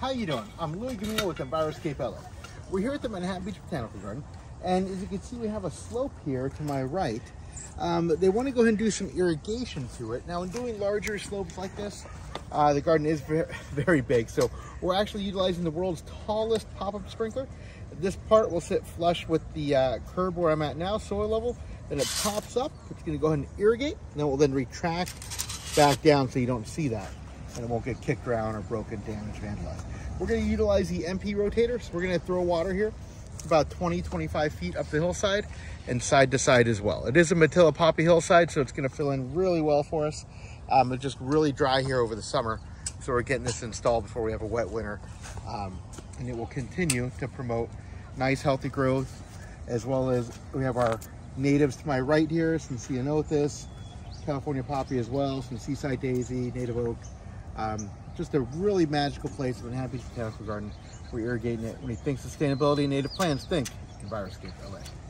How you doing? I'm Louis Gamino with Enviroscape LA. We're here at the Manhattan Beach Botanical Garden, and as you can see, we have a slope here to my right. Um, they want to go ahead and do some irrigation to it. Now, in doing larger slopes like this, uh, the garden is very, very big, so we're actually utilizing the world's tallest pop-up sprinkler. This part will sit flush with the uh, curb where I'm at now, soil level. Then it pops up. It's going to go ahead and irrigate, and then we'll then retract back down so you don't see that and it won't get kicked around or broken, damaged, vandalized. We're going to utilize the MP rotator. So we're going to throw water here about 20, 25 feet up the hillside and side to side as well. It is a Matilija Poppy hillside, so it's going to fill in really well for us. Um, it's just really dry here over the summer. So we're getting this installed before we have a wet winter. Um, and it will continue to promote nice, healthy growth, as well as we have our natives to my right here, some ceanothus, California poppy as well, some seaside daisy, native oak, um, just a really magical place in Happy Botanical Garden. We're irrigating it. When you think sustainability native plants, think Enviroscape LA.